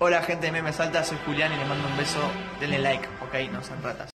Hola gente de Memes Alta, soy Julián y les mando un beso. Denle like, ok, no sean ratas.